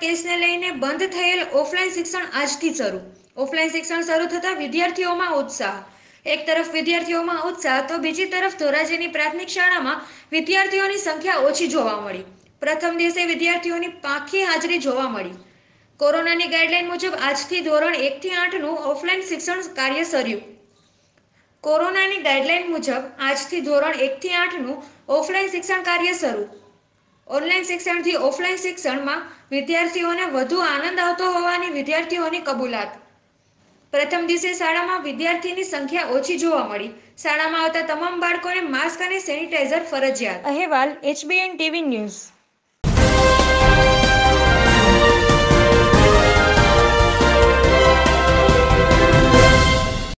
કેસને લઈને બંધ થયેલ ઓફલાઈન શિક્ષણ આજથી શરૂ. ઓફલાઈન શિક્ષણ શરૂ થતાં વિદ્યાર્થીઓમાં ઉત્સાહ. એક તરફ વિદ્યાર્થીઓમાં ઉત્સાહ, તો બીજી તરફ ધોરાજીની પ્રાથમિક શાળામાં વિદ્યાર્થીઓની સંખ્યા ઓછી જોવા મળી. પ્રથમ દિવસે વિદ્યાર્થીઓની પાંખી હાજરી જોવા મળી. કોરોનાની ગાઈડલાઈન મુજબ આજથી ધોરણ એકથી આઠનું ઓફલાઈન શિક્ષણ કાર્ય શર્યું કોરોનાની ગાઈડલાઈન મુજબ આજથી ધોરણ એકથી આઠનું ઓફલાઈન શિક્ષણ કાર્ય શરૂ. ઓનલાઈન શિક્ષણથી ઓફલાઈન શિક્ષણમાં વિદ્યાર્થીઓને વધુ આનંદ આવતો હોવાની વિદ્યાર્થીઓની કબૂલાત. પ્રથમ દિવસે શાળામાં વિદ્યાર્થીની સંખ્યા ઓછી જોવા મળી. શાળામાં આવતા તમામ બાળકોને માસ્ક અને સેનિટાઈઝર ફરજિયાત. અહેવાલ એચબીએન ટીવી ન્યૂઝ.